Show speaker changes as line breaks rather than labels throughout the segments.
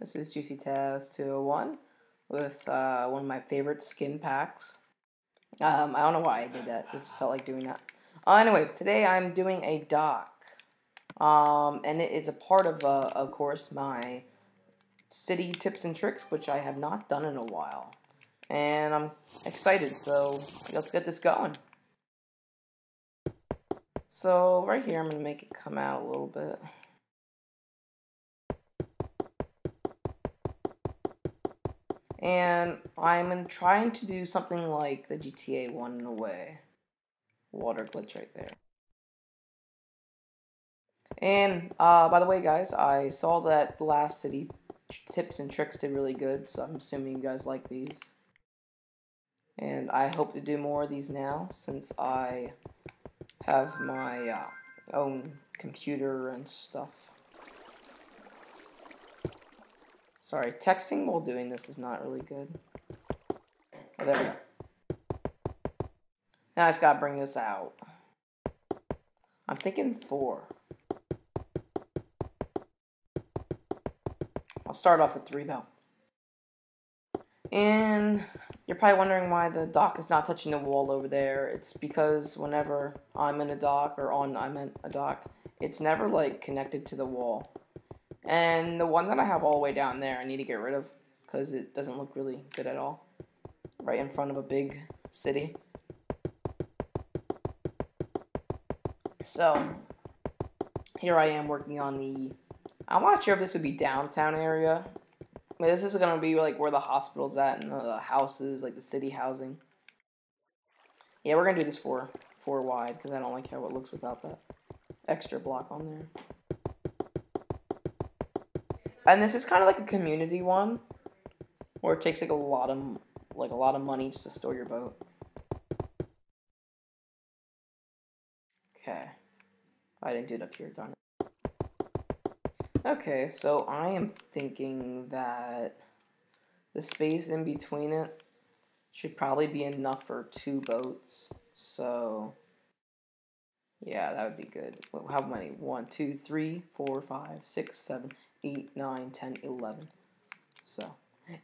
This is Juicy Taz 201 with uh, one of my favorite skin packs. Um, I don't know why I did that. Just felt like doing that. Uh, anyways, today I'm doing a dock. Um, and it is a part of, uh, of course, my city tips and tricks, which I have not done in a while. And I'm excited, so let's get this going. So right here, I'm going to make it come out a little bit. And I'm trying to do something like the GTA one in a way. Water glitch right there. And uh, by the way, guys, I saw that the last city tips and tricks did really good, so I'm assuming you guys like these. And I hope to do more of these now, since I have my uh, own computer and stuff. Sorry, texting while doing this is not really good. Oh, there we go. Now I just gotta bring this out. I'm thinking four. I'll start off with three though. And you're probably wondering why the dock is not touching the wall over there. It's because whenever I'm in a dock or on I'm in a dock, it's never like connected to the wall. And the one that I have all the way down there, I need to get rid of because it doesn't look really good at all. Right in front of a big city. So, here I am working on the. I'm not sure if this would be downtown area. But this is gonna be like where the hospital's at and the houses, like the city housing. Yeah, we're gonna do this four four wide because I don't like how it looks without that extra block on there. And this is kind of like a community one, where it takes like a lot of like a lot of money just to store your boat. Okay, I didn't do it up here, darn it. Okay, so I am thinking that the space in between it should probably be enough for two boats. So, yeah, that would be good. How many? One, two, three, four, five, six, seven, 8, 9, 10, 11. So,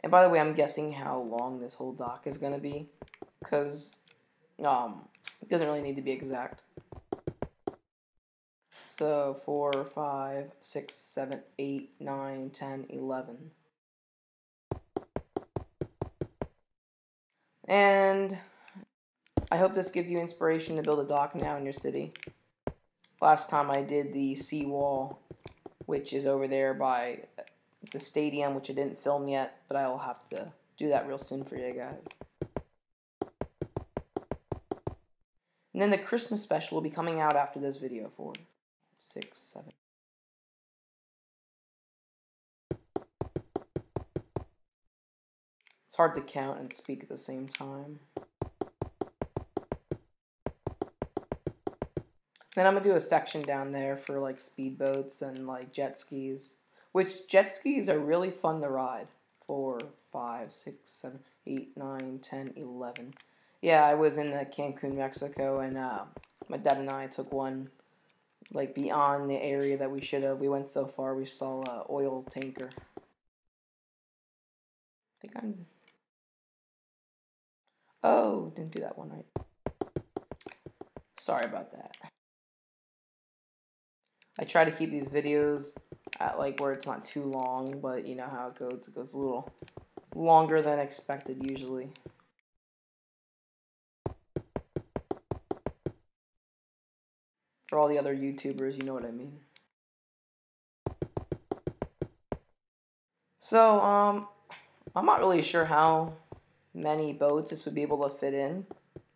and by the way, I'm guessing how long this whole dock is going to be, because um, it doesn't really need to be exact. So, 4, 5, 6, 7, 8, 9, 10, 11. And I hope this gives you inspiration to build a dock now in your city. Last time I did the seawall which is over there by the stadium, which I didn't film yet, but I'll have to do that real soon for you guys. And then the Christmas special will be coming out after this video for six, seven. It's hard to count and speak at the same time. Then I'm gonna do a section down there for like speedboats and like jet skis, which jet skis are really fun to ride. Four, five, six, seven, eight, nine, ten, eleven. Yeah, I was in Cancun, Mexico, and uh, my dad and I took one like beyond the area that we should have. We went so far, we saw a oil tanker. I think I'm. Oh, didn't do that one right. Sorry about that. I try to keep these videos at like where it's not too long, but you know how it goes. It goes a little longer than expected usually. For all the other YouTubers, you know what I mean. So, um, I'm not really sure how many boats this would be able to fit in.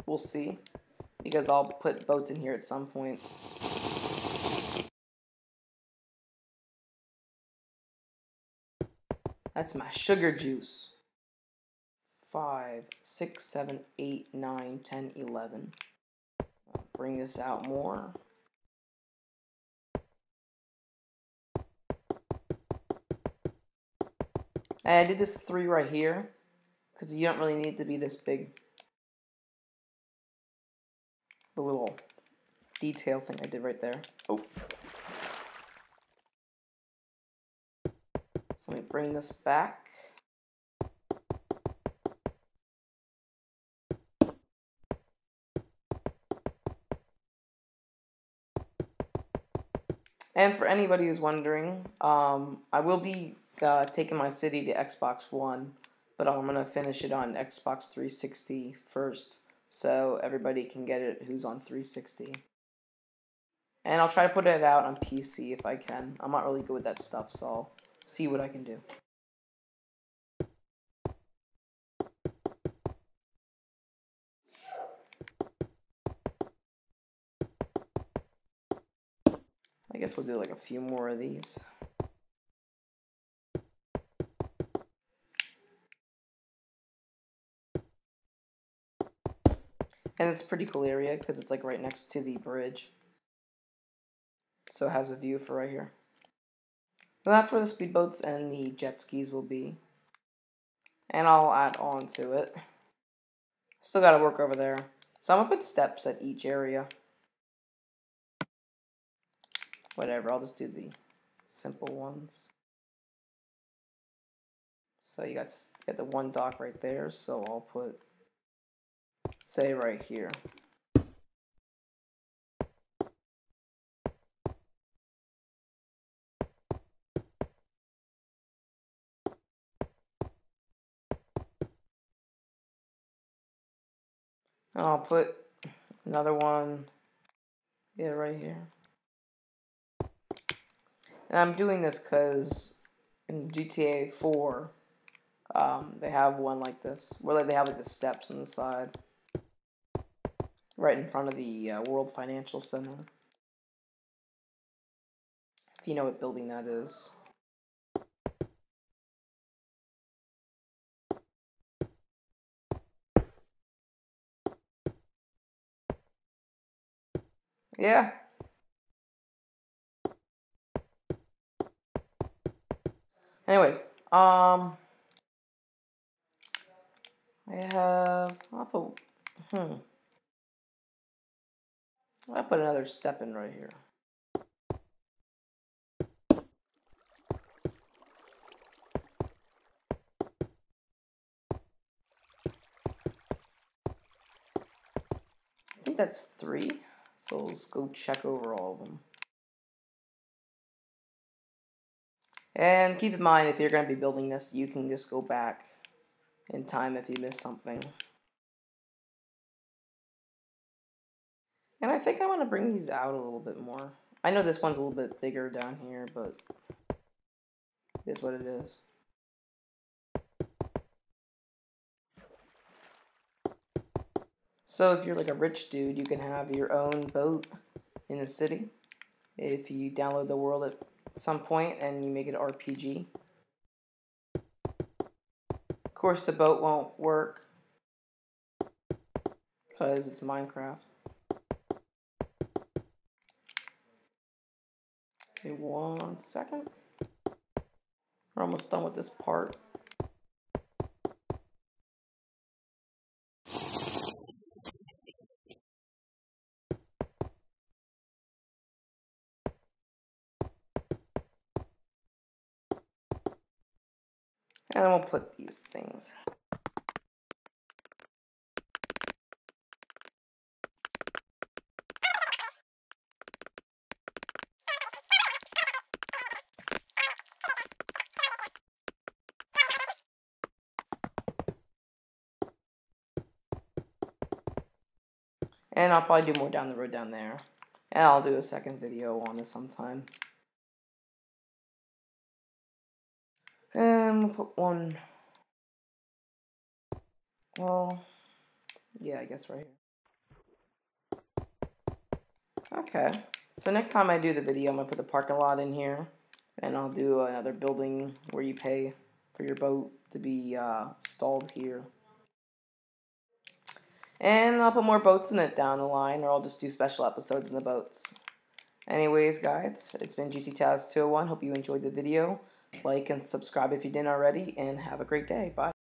We'll see. Because I'll put boats in here at some point. That's my sugar juice. 5, 6, 7, 8, 9, 10, 11. I'll bring this out more. And I did this 3 right here because you don't really need to be this big. The little detail thing I did right there. Oh. Let me bring this back. And for anybody who's wondering, um, I will be uh, taking my city to Xbox One, but I'm going to finish it on Xbox 360 first, so everybody can get it who's on 360. And I'll try to put it out on PC if I can. I'm not really good with that stuff, so see what I can do. I guess we'll do like a few more of these. And it's a pretty cool area because it's like right next to the bridge. So it has a view for right here. And that's where the speedboats and the jet skis will be. And I'll add on to it. Still got to work over there. So I'm to put steps at each area. Whatever, I'll just do the simple ones. So you got, you got the one dock right there, so I'll put, say right here. I'll put another one, yeah, right here. And I'm doing this because in GTA 4, um, they have one like this, where like, they have like the steps on the side, right in front of the uh, World Financial Center. If you know what building that is. Yeah. Anyways, um, I have, I'll put, hmm, I'll put another step in right here. I think that's three. So let's go check over all of them. And keep in mind, if you're going to be building this, you can just go back in time if you miss something. And I think I want to bring these out a little bit more. I know this one's a little bit bigger down here, but it is what it is. So if you're like a rich dude, you can have your own boat in the city. If you download the world at some point and you make it RPG. Of course, the boat won't work because it's Minecraft. Okay, one second. We're almost done with this part. And we'll put these things. And I'll probably do more down the road down there. And I'll do a second video on this sometime. And we'll put one. Well, yeah, I guess right here. Okay. So next time I do the video, I'm going to put the parking lot in here. And I'll do another building where you pay for your boat to be uh, stalled here. And I'll put more boats in it down the line, or I'll just do special episodes in the boats. Anyways, guys, it's been Juicy Taz 201. Hope you enjoyed the video. Like and subscribe if you didn't already, and have a great day. Bye.